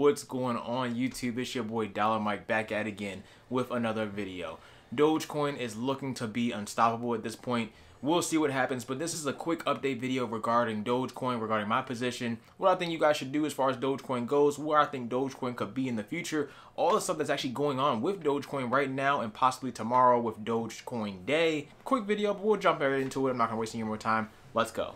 What's going on YouTube? It's your boy Dollar Mike back at again with another video. Dogecoin is looking to be unstoppable at this point. We'll see what happens, but this is a quick update video regarding Dogecoin, regarding my position, what I think you guys should do as far as Dogecoin goes, where I think Dogecoin could be in the future, all the stuff that's actually going on with Dogecoin right now and possibly tomorrow with Dogecoin Day. Quick video, but we'll jump right into it. I'm not gonna waste any more time. Let's go.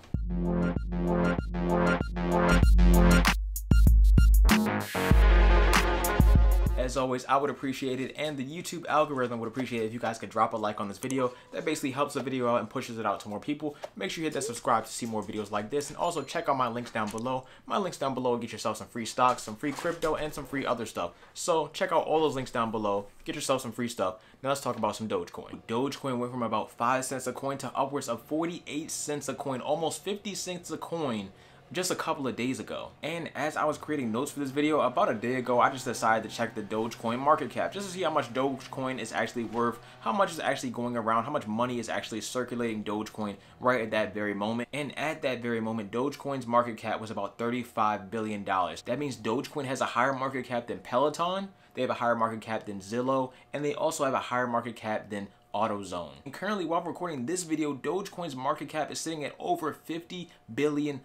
As always, I would appreciate it and the YouTube algorithm would appreciate it if you guys could drop a like on this video. That basically helps the video out and pushes it out to more people. Make sure you hit that subscribe to see more videos like this and also check out my links down below. My links down below get yourself some free stocks, some free crypto, and some free other stuff. So check out all those links down below. Get yourself some free stuff. Now let's talk about some Dogecoin. Dogecoin went from about 5 cents a coin to upwards of 48 cents a coin, almost 50 cents a coin just a couple of days ago. And as I was creating notes for this video, about a day ago, I just decided to check the Dogecoin market cap just to see how much Dogecoin is actually worth, how much is actually going around, how much money is actually circulating Dogecoin right at that very moment. And at that very moment, Dogecoin's market cap was about $35 billion. That means Dogecoin has a higher market cap than Peloton, they have a higher market cap than Zillow, and they also have a higher market cap than AutoZone. And currently, while recording this video, Dogecoin's market cap is sitting at over $50 billion.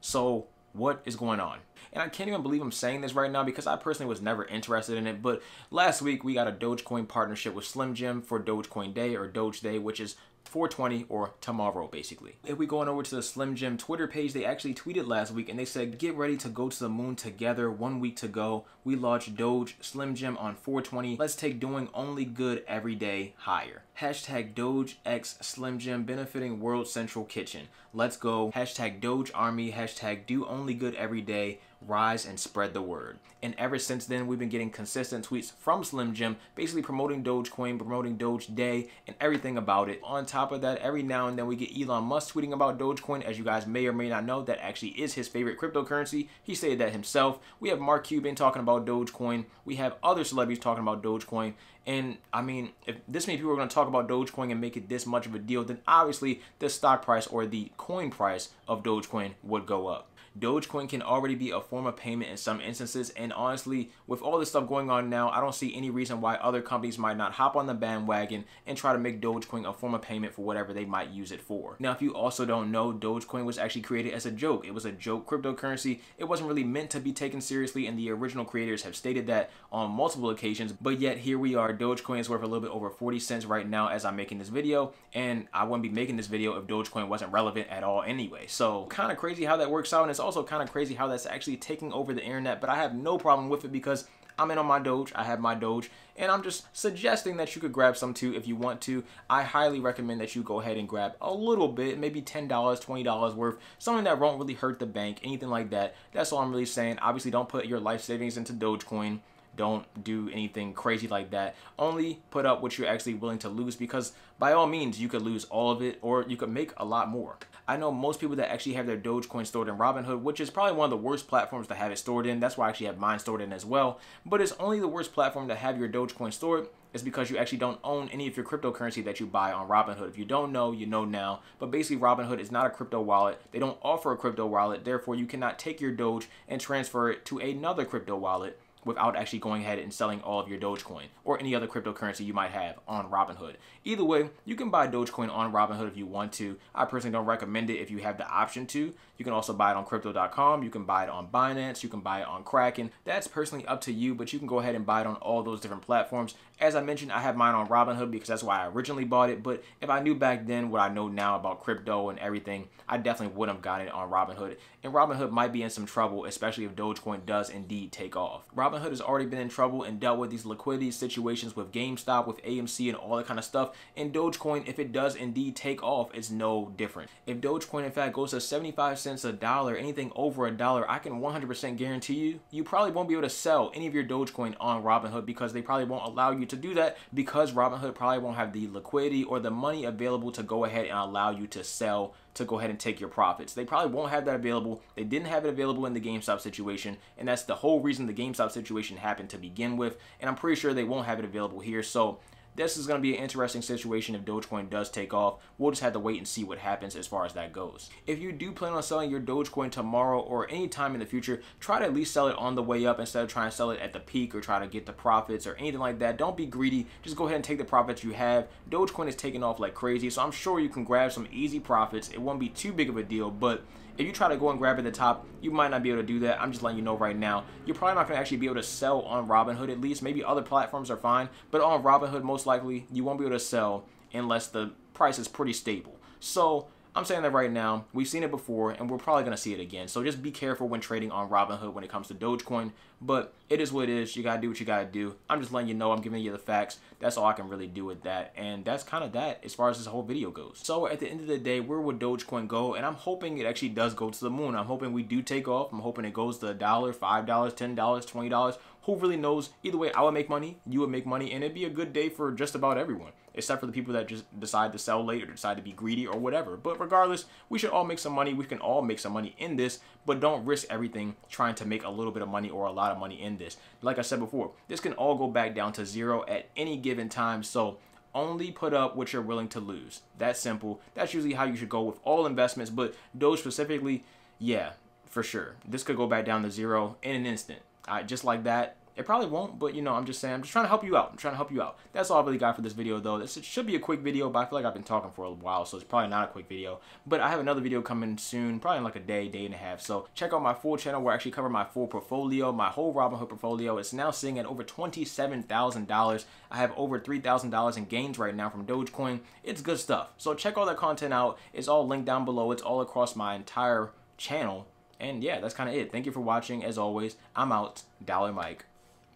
So what is going on? And I can't even believe I'm saying this right now because I personally was never interested in it. But last week we got a Dogecoin partnership with Slim Jim for Dogecoin Day or Doge Day, which is 420 or tomorrow basically. If we go on over to the Slim Jim Twitter page, they actually tweeted last week and they said, get ready to go to the moon together. One week to go. We launched Doge Slim Jim on 420. Let's take doing only good every day higher. Hashtag Doge X Slim Jim benefiting World Central Kitchen. Let's go. Hashtag Doge Army. Hashtag do only good every day rise and spread the word. And ever since then, we've been getting consistent tweets from Slim Jim, basically promoting Dogecoin, promoting Doge Day, and everything about it. On top of that, every now and then we get Elon Musk tweeting about Dogecoin. As you guys may or may not know, that actually is his favorite cryptocurrency. He stated that himself. We have Mark Cuban talking about Dogecoin. We have other celebrities talking about Dogecoin. And I mean, if this many people are going to talk about Dogecoin and make it this much of a deal, then obviously the stock price or the coin price of Dogecoin would go up. Dogecoin can already be a form of payment in some instances. And honestly, with all this stuff going on now, I don't see any reason why other companies might not hop on the bandwagon and try to make Dogecoin a form of payment for whatever they might use it for. Now, if you also don't know, Dogecoin was actually created as a joke. It was a joke cryptocurrency. It wasn't really meant to be taken seriously, and the original creators have stated that on multiple occasions. But yet, here we are. Dogecoin is worth a little bit over 40 cents right now as I'm making this video, and I wouldn't be making this video if Dogecoin wasn't relevant at all anyway. So, kind of crazy how that works out, and it's also kind of crazy how that's actually taking over the internet, but I have no problem with it because I'm in on my Doge. I have my Doge, and I'm just suggesting that you could grab some too if you want to. I highly recommend that you go ahead and grab a little bit, maybe $10, $20 worth, something that won't really hurt the bank, anything like that. That's all I'm really saying. Obviously, don't put your life savings into Dogecoin. Don't do anything crazy like that. Only put up what you're actually willing to lose because by all means, you could lose all of it or you could make a lot more. I know most people that actually have their Dogecoin stored in Robinhood, which is probably one of the worst platforms to have it stored in. That's why I actually have mine stored in as well. But it's only the worst platform to have your Dogecoin stored is because you actually don't own any of your cryptocurrency that you buy on Robinhood. If you don't know, you know now. But basically, Robinhood is not a crypto wallet. They don't offer a crypto wallet. Therefore, you cannot take your Doge and transfer it to another crypto wallet without actually going ahead and selling all of your Dogecoin or any other cryptocurrency you might have on Robinhood. Either way, you can buy Dogecoin on Robinhood if you want to. I personally don't recommend it if you have the option to. You can also buy it on crypto.com, you can buy it on Binance, you can buy it on Kraken. That's personally up to you, but you can go ahead and buy it on all those different platforms. As I mentioned, I have mine on Robinhood because that's why I originally bought it, but if I knew back then what I know now about crypto and everything, I definitely would have gotten it on Robinhood. And Robinhood might be in some trouble, especially if Dogecoin does indeed take off. Has already been in trouble and dealt with these liquidity situations with GameStop, with AMC, and all that kind of stuff. And Dogecoin, if it does indeed take off, it's no different. If Dogecoin, in fact, goes to 75 cents cents a dollar, anything over a dollar, I can 100% guarantee you, you probably won't be able to sell any of your Dogecoin on Robinhood because they probably won't allow you to do that because Robinhood probably won't have the liquidity or the money available to go ahead and allow you to sell to go ahead and take your profits. They probably won't have that available. They didn't have it available in the GameStop situation, and that's the whole reason the GameStop situation happened to begin with. And I'm pretty sure they won't have it available here. So this is going to be an interesting situation if Dogecoin does take off. We'll just have to wait and see what happens as far as that goes. If you do plan on selling your Dogecoin tomorrow or any time in the future, try to at least sell it on the way up instead of trying to sell it at the peak or try to get the profits or anything like that. Don't be greedy. Just go ahead and take the profits you have. Dogecoin is taking off like crazy, so I'm sure you can grab some easy profits. It won't be too big of a deal, but if you try to go and grab at the top, you might not be able to do that. I'm just letting you know right now. You're probably not going to actually be able to sell on Robinhood at least. Maybe other platforms are fine, but on Robinhood, most likely, you won't be able to sell unless the price is pretty stable. So I'm saying that right now. We've seen it before, and we're probably going to see it again. So just be careful when trading on Robinhood when it comes to Dogecoin. But it is what it is. You got to do what you got to do. I'm just letting you know. I'm giving you the facts. That's all I can really do with that. And that's kind of that as far as this whole video goes. So at the end of the day, where would Dogecoin go? And I'm hoping it actually does go to the moon. I'm hoping we do take off. I'm hoping it goes to a dollar, $5, $10, $20 who really knows? Either way, I would make money, you would make money, and it'd be a good day for just about everyone, except for the people that just decide to sell late or decide to be greedy or whatever. But regardless, we should all make some money. We can all make some money in this, but don't risk everything trying to make a little bit of money or a lot of money in this. Like I said before, this can all go back down to zero at any given time. So only put up what you're willing to lose. That's simple. That's usually how you should go with all investments, but Doge specifically, yeah, for sure. This could go back down to zero in an instant. I, just like that. It probably won't, but you know, I'm just saying, I'm just trying to help you out. I'm trying to help you out. That's all I really got for this video, though. This should be a quick video, but I feel like I've been talking for a while, so it's probably not a quick video. But I have another video coming soon, probably in like a day, day and a half. So check out my full channel where I actually cover my full portfolio, my whole Robinhood portfolio. It's now sitting at over $27,000. I have over $3,000 in gains right now from Dogecoin. It's good stuff. So check all that content out. It's all linked down below. It's all across my entire channel. And yeah, that's kind of it. Thank you for watching. As always, I'm out. Dollar Mike.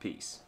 Peace.